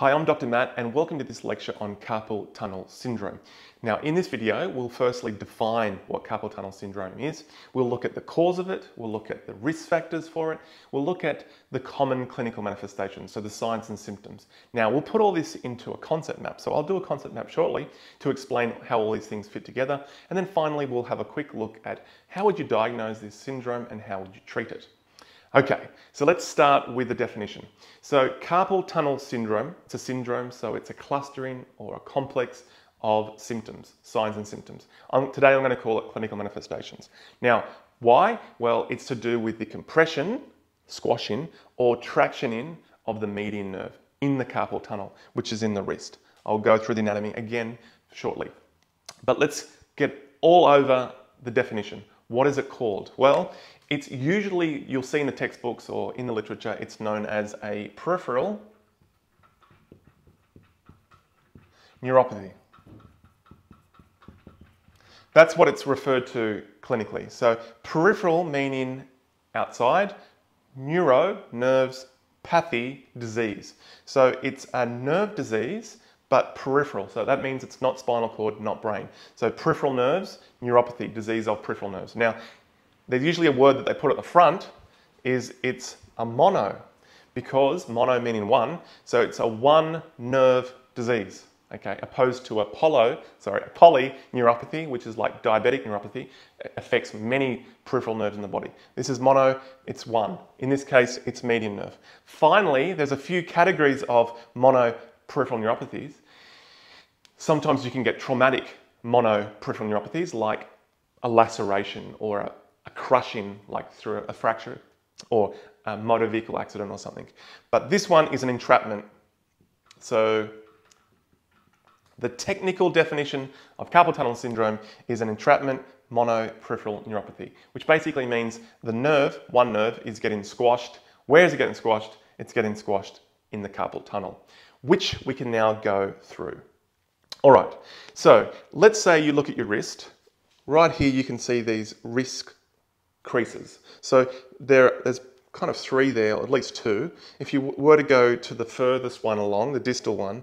Hi, I'm Dr. Matt and welcome to this lecture on carpal tunnel syndrome. Now in this video, we'll firstly define what carpal tunnel syndrome is. We'll look at the cause of it, we'll look at the risk factors for it, we'll look at the common clinical manifestations, so the signs and symptoms. Now we'll put all this into a concept map. So I'll do a concept map shortly to explain how all these things fit together. And then finally, we'll have a quick look at how would you diagnose this syndrome and how would you treat it. Okay, so let's start with the definition. So carpal tunnel syndrome, it's a syndrome, so it's a clustering or a complex of symptoms, signs and symptoms. Today I'm going to call it clinical manifestations. Now, why? Well, it's to do with the compression, squash in, or traction in of the median nerve in the carpal tunnel, which is in the wrist. I'll go through the anatomy again shortly. But let's get all over the definition. What is it called? Well, it's usually, you'll see in the textbooks or in the literature, it's known as a peripheral neuropathy. That's what it's referred to clinically. So peripheral meaning outside, neuro, nerves, pathy, disease. So it's a nerve disease, but peripheral. So that means it's not spinal cord, not brain. So peripheral nerves, neuropathy, disease of peripheral nerves. Now, there's usually a word that they put at the front is it's a mono because mono meaning one, so it's a one nerve disease, okay, opposed to a poly, sorry, a polyneuropathy, which is like diabetic neuropathy, affects many peripheral nerves in the body. This is mono, it's one. In this case, it's median nerve. Finally, there's a few categories of mono peripheral neuropathies. Sometimes you can get traumatic mono peripheral neuropathies like a laceration or a a crushing like through a fracture or a motor vehicle accident or something. But this one is an entrapment. So the technical definition of carpal tunnel syndrome is an entrapment monoperipheral neuropathy, which basically means the nerve, one nerve, is getting squashed. Where is it getting squashed? It's getting squashed in the carpal tunnel, which we can now go through. All right, so let's say you look at your wrist. Right here, you can see these risk creases. So there, there's kind of three there, or at least two. If you were to go to the furthest one along, the distal one,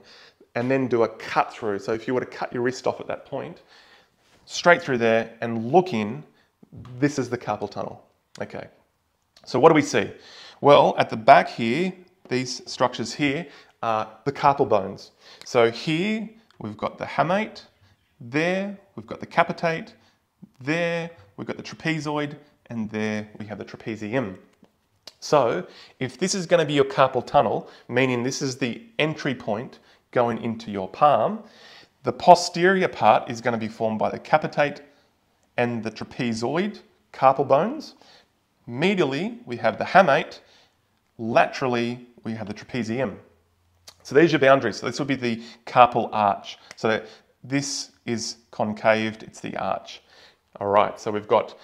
and then do a cut through, so if you were to cut your wrist off at that point, straight through there and look in, this is the carpal tunnel. Okay, so what do we see? Well, at the back here, these structures here are the carpal bones. So here we've got the hamate, there we've got the capitate, there we've got the trapezoid, and there we have the trapezium. So if this is going to be your carpal tunnel, meaning this is the entry point going into your palm, the posterior part is going to be formed by the capitate and the trapezoid carpal bones. Medially, we have the hamate. Laterally, we have the trapezium. So there's your boundaries. So this will be the carpal arch. So this is concaved, it's the arch. All right, so we've got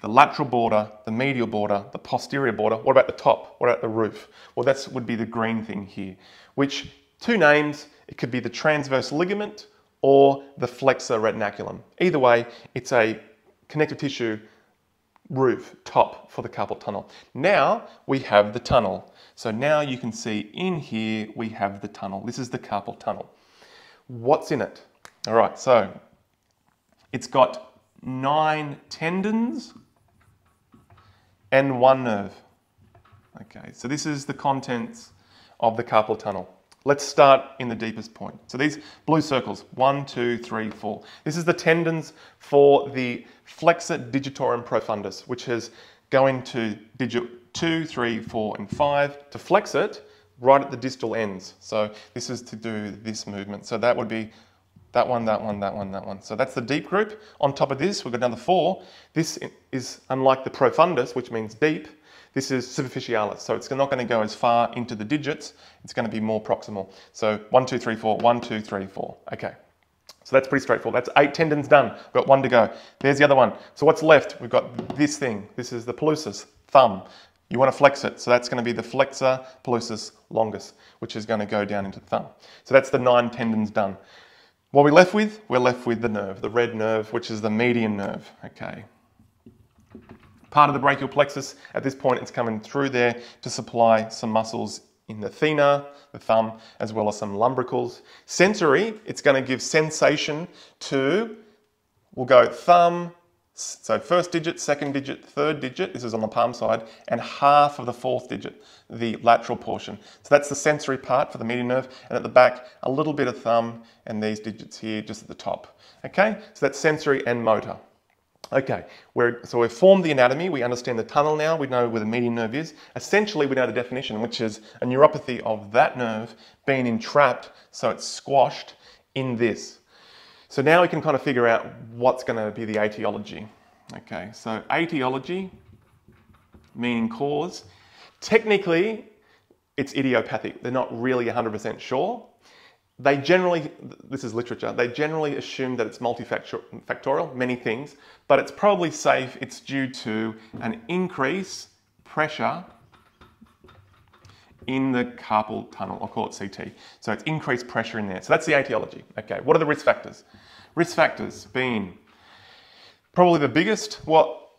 the lateral border, the medial border, the posterior border. What about the top? What about the roof? Well, that would be the green thing here, which two names, it could be the transverse ligament or the flexor retinaculum. Either way, it's a connective tissue roof, top for the carpal tunnel. Now we have the tunnel. So now you can see in here, we have the tunnel. This is the carpal tunnel. What's in it? All right, so it's got nine tendons, and one nerve. Okay, so this is the contents of the carpal tunnel. Let's start in the deepest point. So these blue circles, one, two, three, four. This is the tendons for the flexor digitorum profundus, which is going to digit two, three, four, and five to flex it right at the distal ends. So this is to do this movement. So that would be that one, that one, that one, that one. So that's the deep group. On top of this, we've got another four. This is unlike the profundus, which means deep. This is superficialis, so it's not going to go as far into the digits. It's going to be more proximal. So one, two, three, four, one, two, three, four. Okay. So that's pretty straightforward. That's eight tendons done. We've got one to go. There's the other one. So what's left? We've got this thing. This is the pollicis, thumb. You want to flex it. So that's going to be the flexor pollicis longus, which is going to go down into the thumb. So that's the nine tendons done. What are we left with? We're left with the nerve, the red nerve, which is the median nerve, okay? Part of the brachial plexus, at this point it's coming through there to supply some muscles in the thenar, the thumb, as well as some lumbricals. Sensory, it's going to give sensation to, we'll go thumb, so first digit, second digit, third digit, this is on the palm side, and half of the fourth digit, the lateral portion. So that's the sensory part for the median nerve, and at the back, a little bit of thumb, and these digits here just at the top. Okay, so that's sensory and motor. Okay, we're, so we've formed the anatomy, we understand the tunnel now, we know where the median nerve is. Essentially, we know the definition, which is a neuropathy of that nerve being entrapped, so it's squashed in this. So now we can kind of figure out what's going to be the etiology. Okay, so etiology, meaning cause. Technically, it's idiopathic. They're not really 100% sure. They generally, this is literature, they generally assume that it's multifactorial, many things, but it's probably safe it's due to an increase pressure in the carpal tunnel, I'll call it CT. So it's increased pressure in there. So that's the etiology. Okay, what are the risk factors? Risk factors being probably the biggest, well,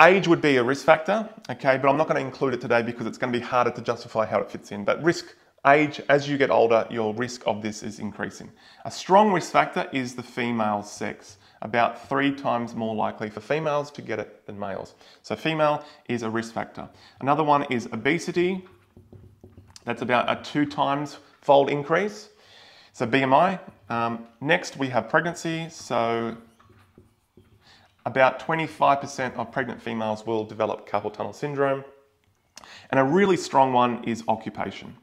age would be a risk factor, okay, but I'm not going to include it today because it's going to be harder to justify how it fits in. But risk, age, as you get older, your risk of this is increasing. A strong risk factor is the female sex about three times more likely for females to get it than males. So female is a risk factor. Another one is obesity. That's about a two times fold increase. So BMI. Um, next we have pregnancy. So about 25% of pregnant females will develop carpal tunnel syndrome. And a really strong one is occupation.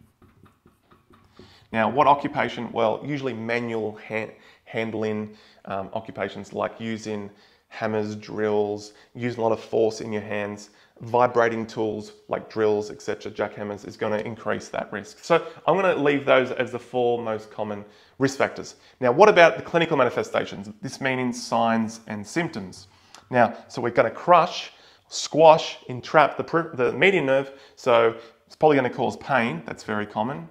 Now, what occupation? Well, usually manual hand, handling um, occupations like using hammers, drills, using a lot of force in your hands vibrating tools like drills, etc., jackhammers, is going to increase that risk. So I'm going to leave those as the four most common risk factors. Now, what about the clinical manifestations? This meaning signs and symptoms. Now, so we're going to crush, squash, entrap the, the median nerve, so it's probably going to cause pain, that's very common.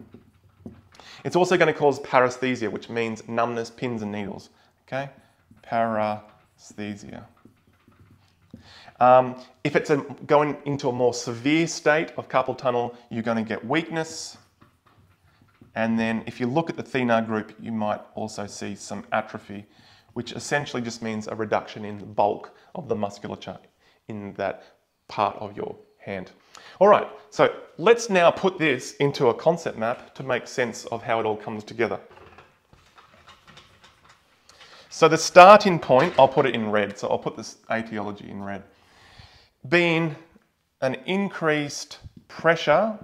It's also going to cause paresthesia, which means numbness, pins and needles. Okay? Paresthesia. Um, if it's a, going into a more severe state of carpal tunnel, you're going to get weakness. And then if you look at the thenar group, you might also see some atrophy, which essentially just means a reduction in the bulk of the musculature in that part of your hand. All right, so let's now put this into a concept map to make sense of how it all comes together. So the starting point, I'll put it in red. So I'll put this etiology in red being an increased pressure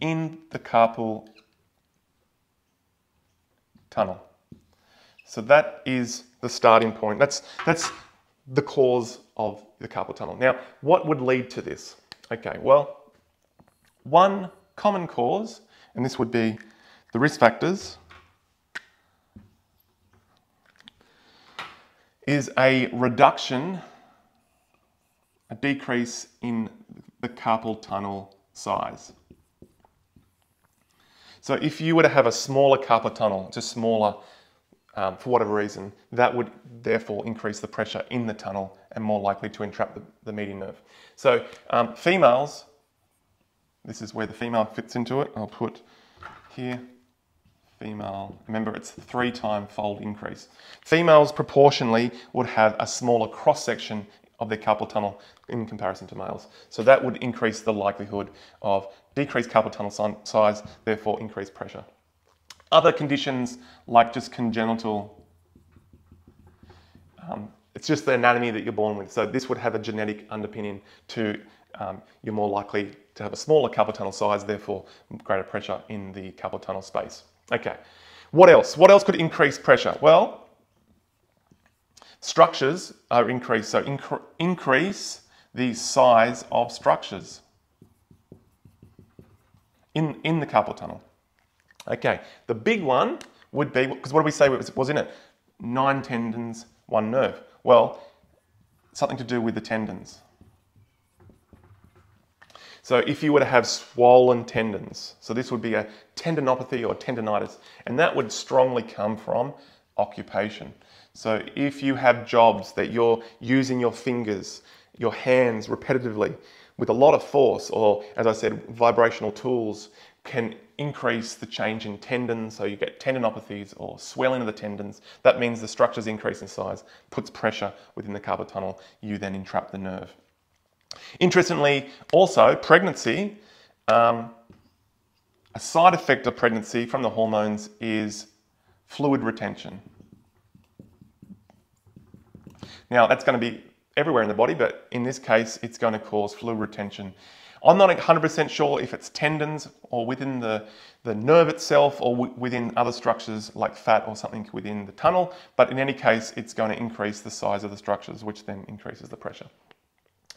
in the carpal tunnel. So that is the starting point. That's, that's the cause of the carpal tunnel. Now, what would lead to this? Okay, well, one common cause, and this would be the risk factors, is a reduction a decrease in the carpal tunnel size. So if you were to have a smaller carpal tunnel, just smaller um, for whatever reason, that would therefore increase the pressure in the tunnel and more likely to entrap the, the median nerve. So um, females, this is where the female fits into it. I'll put here, female, remember it's three time fold increase. Females proportionally would have a smaller cross section of their carpal tunnel in comparison to males. So that would increase the likelihood of decreased carpal tunnel size, therefore increased pressure. Other conditions like just congenital, um, it's just the anatomy that you're born with. So this would have a genetic underpinning to um, you're more likely to have a smaller carpal tunnel size, therefore greater pressure in the carpal tunnel space. Okay, what else? What else could increase pressure? Well, Structures uh, are increased, so inc increase the size of structures in, in the carpal tunnel. Okay, the big one would be, because what did we say was, was in it? Nine tendons, one nerve. Well, something to do with the tendons. So if you were to have swollen tendons, so this would be a tendinopathy or tendonitis, and that would strongly come from occupation. So if you have jobs that you're using your fingers, your hands repetitively, with a lot of force, or as I said, vibrational tools can increase the change in tendons, so you get tendinopathies or swelling of the tendons. That means the structures increase in size, puts pressure within the carpal tunnel, you then entrap the nerve. Interestingly, also, pregnancy, um, a side effect of pregnancy from the hormones is fluid retention. Now, that's going to be everywhere in the body, but in this case, it's going to cause fluid retention. I'm not 100% sure if it's tendons or within the, the nerve itself or within other structures like fat or something within the tunnel, but in any case, it's going to increase the size of the structures, which then increases the pressure.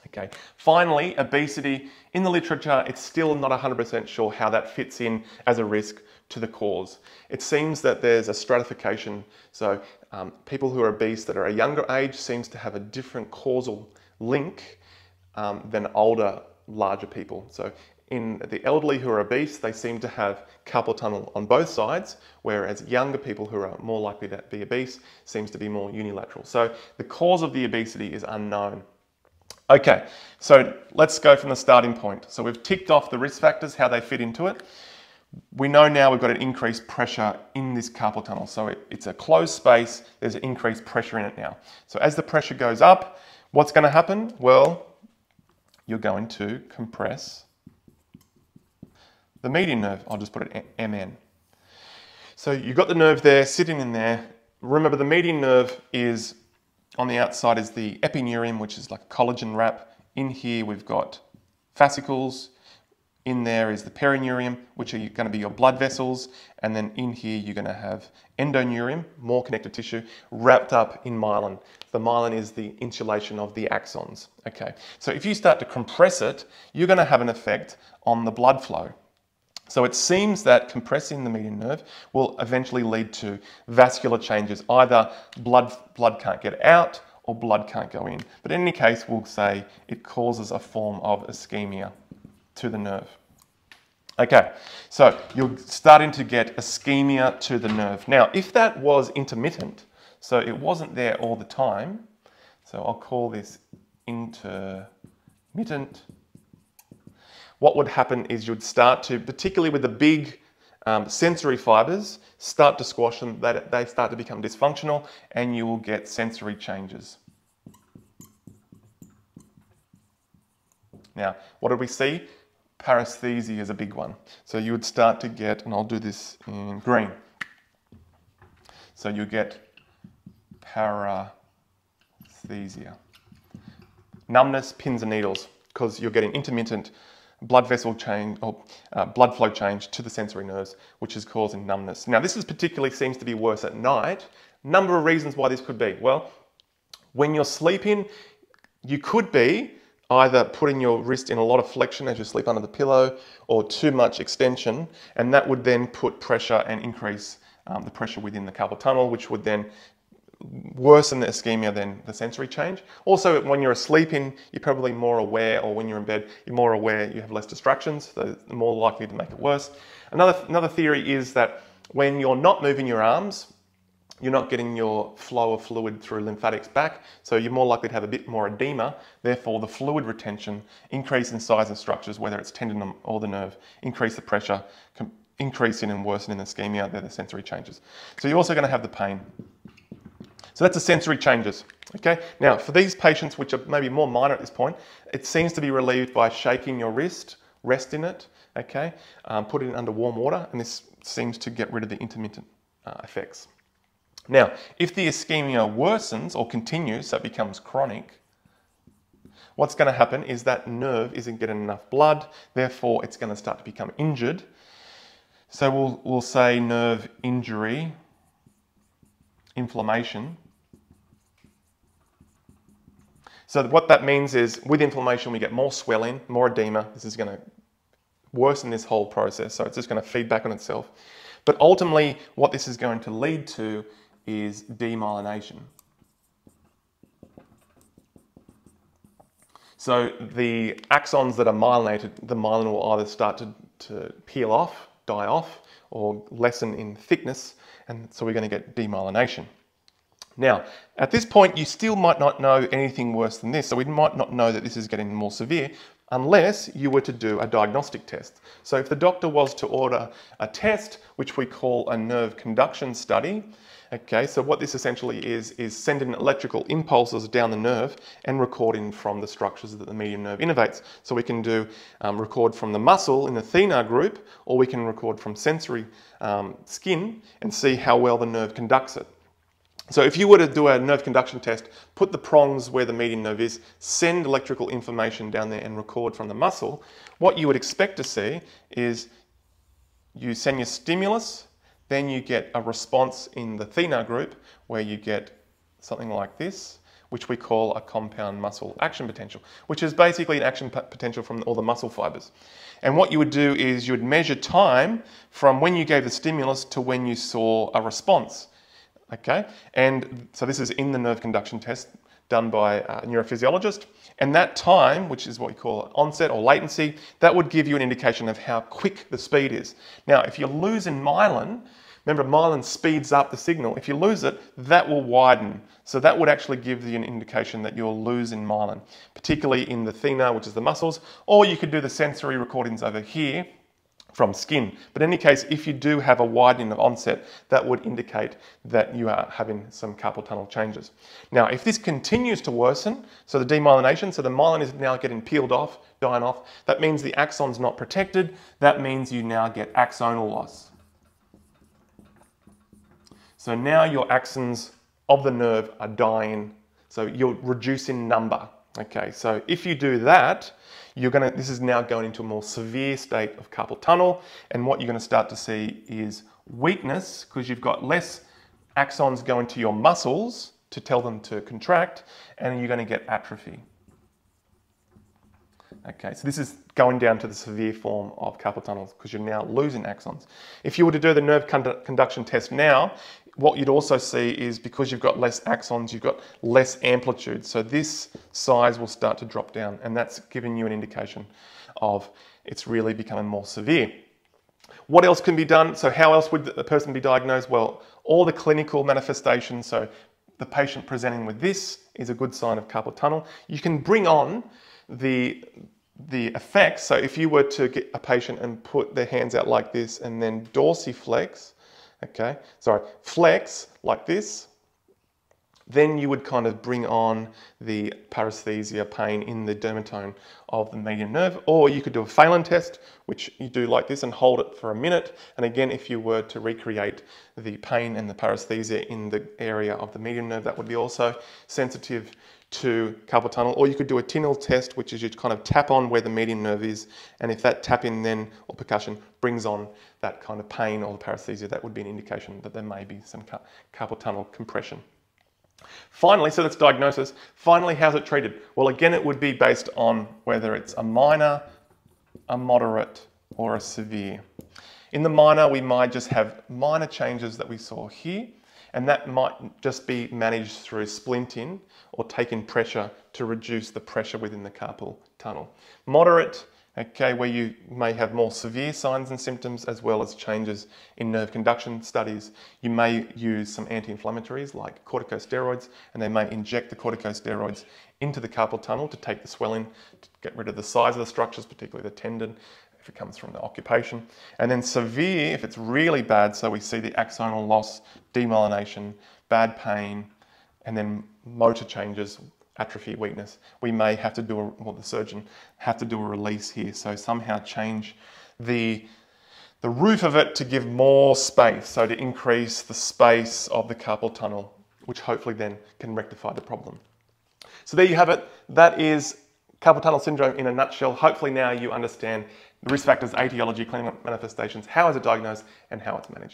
Okay. Finally, obesity. In the literature, it's still not 100% sure how that fits in as a risk to the cause. It seems that there's a stratification. So um, people who are obese that are a younger age seems to have a different causal link um, than older, larger people. So in the elderly who are obese, they seem to have carpal tunnel on both sides, whereas younger people who are more likely to be obese seems to be more unilateral. So the cause of the obesity is unknown. Okay, so let's go from the starting point. So we've ticked off the risk factors, how they fit into it. We know now we've got an increased pressure in this carpal tunnel. So it, it's a closed space, there's an increased pressure in it now. So as the pressure goes up, what's gonna happen? Well, you're going to compress the median nerve. I'll just put it MN. So you've got the nerve there, sitting in there. Remember the median nerve is on the outside is the epineurium, which is like a collagen wrap. In here, we've got fascicles. In there is the perineurium, which are going to be your blood vessels. And then in here, you're going to have endoneurium, more connective tissue, wrapped up in myelin. The myelin is the insulation of the axons. Okay, so if you start to compress it, you're going to have an effect on the blood flow. So it seems that compressing the median nerve will eventually lead to vascular changes. Either blood, blood can't get out or blood can't go in. But in any case, we'll say it causes a form of ischemia to the nerve. Okay, so you're starting to get ischemia to the nerve. Now, if that was intermittent, so it wasn't there all the time, so I'll call this intermittent what would happen is you'd start to, particularly with the big um, sensory fibers, start to squash them, they, they start to become dysfunctional, and you will get sensory changes. Now, what did we see? Paresthesia is a big one. So you would start to get, and I'll do this in green. So you get paresthesia. Numbness, pins and needles, because you're getting intermittent blood vessel change or uh, blood flow change to the sensory nerves, which is causing numbness. Now, this is particularly seems to be worse at night. Number of reasons why this could be. Well, when you're sleeping, you could be either putting your wrist in a lot of flexion as you sleep under the pillow or too much extension, and that would then put pressure and increase um, the pressure within the carpal tunnel, which would then worsen the ischemia than the sensory change. Also, when you're asleep, in, you're probably more aware, or when you're in bed, you're more aware you have less distractions, so more likely to make it worse. Another, another theory is that when you're not moving your arms, you're not getting your flow of fluid through lymphatics back, so you're more likely to have a bit more edema. Therefore, the fluid retention, increase in size of structures, whether it's tendon or the nerve, increase the pressure, increasing and worsening ischemia, they're the sensory changes. So you're also going to have the pain. So that's the sensory changes. Okay. Now, for these patients, which are maybe more minor at this point, it seems to be relieved by shaking your wrist, rest in it, okay, um, put it under warm water, and this seems to get rid of the intermittent uh, effects. Now, if the ischemia worsens or continues, so it becomes chronic, what's going to happen is that nerve isn't getting enough blood, therefore it's going to start to become injured. So we'll, we'll say nerve injury, inflammation, so what that means is with inflammation, we get more swelling, more edema. This is going to worsen this whole process. So it's just going to feed back on itself. But ultimately, what this is going to lead to is demyelination. So the axons that are myelinated, the myelin will either start to, to peel off, die off, or lessen in thickness, and so we're going to get demyelination. Now, at this point, you still might not know anything worse than this, so we might not know that this is getting more severe unless you were to do a diagnostic test. So if the doctor was to order a test, which we call a nerve conduction study, okay, so what this essentially is, is sending electrical impulses down the nerve and recording from the structures that the median nerve innervates. So we can do um, record from the muscle in the thenar group, or we can record from sensory um, skin and see how well the nerve conducts it. So if you were to do a nerve conduction test, put the prongs where the median nerve is, send electrical information down there and record from the muscle, what you would expect to see is you send your stimulus, then you get a response in the thenar group where you get something like this, which we call a compound muscle action potential, which is basically an action potential from all the muscle fibers. And what you would do is you would measure time from when you gave the stimulus to when you saw a response. Okay, and so this is in the nerve conduction test done by a neurophysiologist. And that time, which is what we call onset or latency, that would give you an indication of how quick the speed is. Now, if you lose in myelin, remember myelin speeds up the signal. If you lose it, that will widen. So that would actually give you an indication that you're losing myelin, particularly in the thenar, which is the muscles, or you could do the sensory recordings over here from skin. But in any case, if you do have a widening of onset, that would indicate that you are having some carpal tunnel changes. Now, if this continues to worsen, so the demyelination, so the myelin is now getting peeled off, dying off, that means the axon's not protected. That means you now get axonal loss. So now your axons of the nerve are dying, so you're reducing number. Okay, so if you do that, you're gonna, this is now going into a more severe state of carpal tunnel. And what you're gonna start to see is weakness because you've got less axons going to your muscles to tell them to contract and you're gonna get atrophy. Okay, so this is going down to the severe form of carpal tunnel because you're now losing axons. If you were to do the nerve conduction test now, what you'd also see is because you've got less axons, you've got less amplitude. So this size will start to drop down and that's giving you an indication of it's really becoming more severe. What else can be done? So how else would the person be diagnosed? Well, all the clinical manifestations, so the patient presenting with this is a good sign of carpal tunnel. You can bring on the, the effects. So if you were to get a patient and put their hands out like this and then dorsiflex, okay, sorry, flex like this, then you would kind of bring on the paresthesia pain in the dermatome of the median nerve, or you could do a Phalen test, which you do like this and hold it for a minute. And again, if you were to recreate the pain and the paresthesia in the area of the median nerve, that would be also sensitive to carpal tunnel, or you could do a Tinel test, which is you kind of tap on where the median nerve is, and if that tap in then, or percussion, brings on that kind of pain or the paresthesia, that would be an indication that there may be some carpal tunnel compression. Finally, so that's diagnosis. Finally, how's it treated? Well, again, it would be based on whether it's a minor, a moderate, or a severe. In the minor, we might just have minor changes that we saw here, and that might just be managed through splinting or taking pressure to reduce the pressure within the carpal tunnel. Moderate, okay, where you may have more severe signs and symptoms as well as changes in nerve conduction studies. You may use some anti-inflammatories like corticosteroids and they may inject the corticosteroids into the carpal tunnel to take the swelling, to get rid of the size of the structures, particularly the tendon, if it comes from the occupation. And then severe, if it's really bad, so we see the axonal loss, demyelination, bad pain, and then motor changes, atrophy, weakness, we may have to do, a, well, the surgeon have to do a release here. So somehow change the, the roof of it to give more space, so to increase the space of the carpal tunnel, which hopefully then can rectify the problem. So there you have it. That is carpal tunnel syndrome in a nutshell. Hopefully now you understand the risk factors, etiology, clinical manifestations, how is it diagnosed, and how it's managed.